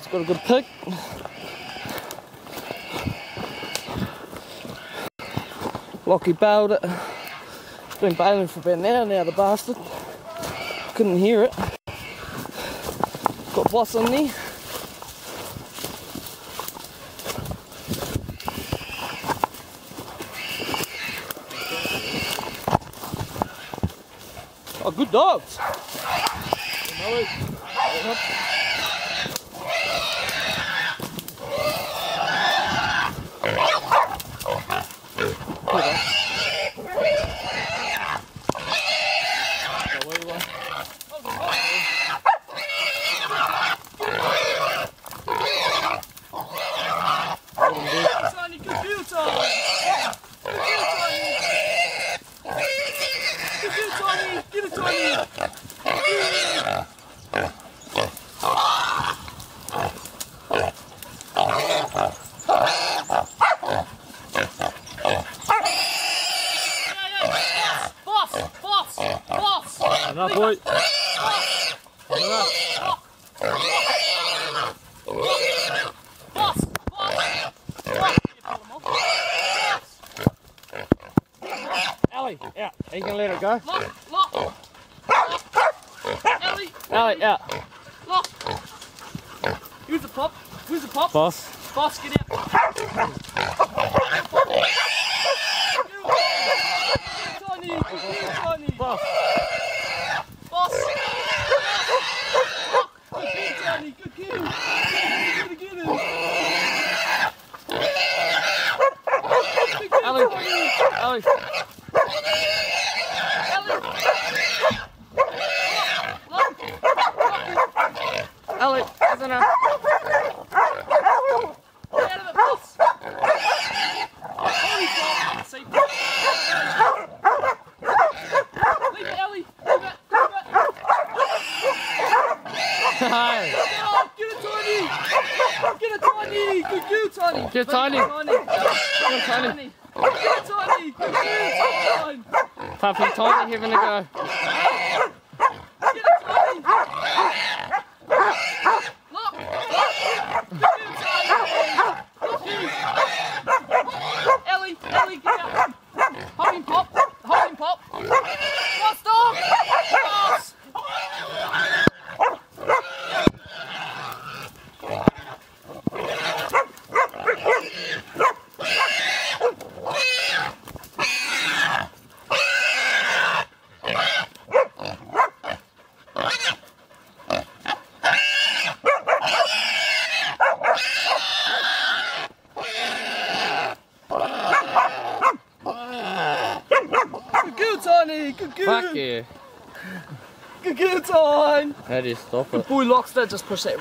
Dog's got a good pick. Lockie bailed it. It's been bailing for about an hour now, the bastard. Couldn't hear it. Got boss on me. Oh, good dogs. Tiny computer! Computer, Tiny! Get it, Tiny! Boss! Boss! Boss! Enough, boy. Boss! Ellie, out. You can let it go. Lock! Lock! Ellie! Ellie, out. Lock! Who's the pop? Who's the pop? Boss. Boss, get out! Tony! Tony! Boss. Boss! Good kill, Tony! Good kill! Get it, get it! Good kill, Ellie. Tony! Ellie. Ellie, that's enough. Get out of it, boss! Holy fuck! Say Leave it, Ellie! Leave it! Leave it! Hey. Oh, get it, Tony! Get it, Tony! Good kill, Tony! Get Tony. Tony! Get Tony! Get it, Tony! Good kill, Tony! Puppy Tiny having a go. Get it, Tony! Look! Good kill, Tony! Look you! Ellie! Ellie, get out! Hold him, Pop! Hold him, Pop! Boss dog! Boss! Good kill, Tony! Good! Fuck. Good kill, Tony! How do you stop it? Boy locks Lockster just push that